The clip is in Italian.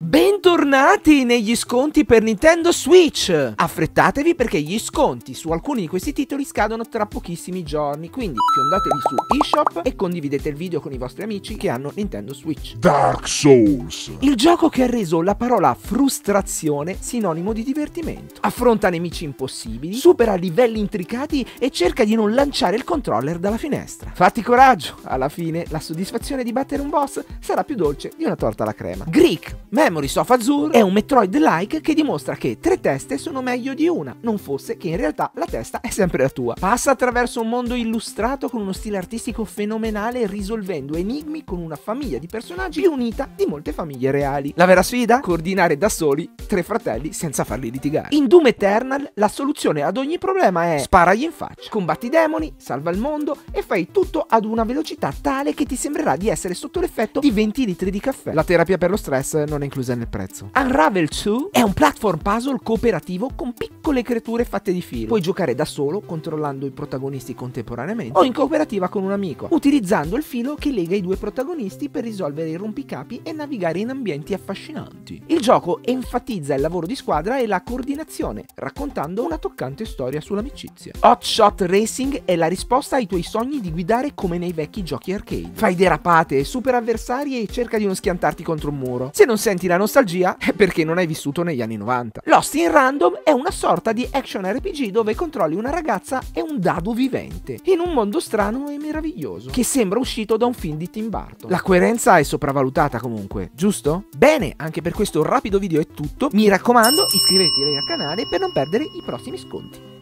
Bentornati negli sconti per Nintendo Switch! Affrettatevi perché gli sconti su alcuni di questi titoli scadono tra pochissimi giorni, quindi fiondatevi su eShop e condividete il video con i vostri amici che hanno Nintendo Switch. Dark Souls. Il gioco che ha reso la parola frustrazione sinonimo di divertimento. Affronta nemici impossibili, supera livelli intricati e cerca di non lanciare il controller dalla finestra. Fatti coraggio, alla fine la soddisfazione di battere un boss sarà più dolce di una torta alla crema. Greek, Memories of Azure è un Metroid-like che dimostra che tre teste sono meglio di una, non fosse che in realtà la testa è sempre la tua. Passa attraverso un mondo illustrato con uno stile artistico fenomenale risolvendo enigmi con una famiglia di personaggi unita di molte famiglie reali. La vera sfida? Coordinare da soli tre fratelli senza farli litigare. In Doom Eternal la soluzione ad ogni problema è sparagli in faccia, combatti i demoni, salva il mondo e fai tutto ad una velocità tale che ti sembrerà di essere sotto l'effetto di 20 litri di caffè. La terapia per lo stress non è inclusa inclusa nel prezzo. Unravel 2 è un platform puzzle cooperativo con piccole creature fatte di filo. Puoi giocare da solo, controllando i protagonisti contemporaneamente, o in cooperativa con un amico, utilizzando il filo che lega i due protagonisti per risolvere i rompicapi e navigare in ambienti affascinanti. Il gioco enfatizza il lavoro di squadra e la coordinazione, raccontando una toccante storia sull'amicizia. Hot Shot Racing è la risposta ai tuoi sogni di guidare come nei vecchi giochi arcade. Fai derapate, super avversari e cerca di non schiantarti contro un muro. Se non senti la nostalgia è perché non hai vissuto negli anni 90. Lost in Random è una sorta di action RPG dove controlli una ragazza e un dado vivente, in un mondo strano e meraviglioso, che sembra uscito da un film di Tim Burton. La coerenza è sopravvalutata comunque, giusto? Bene, anche per questo rapido video è tutto. Mi raccomando, iscrivetevi al canale per non perdere i prossimi sconti.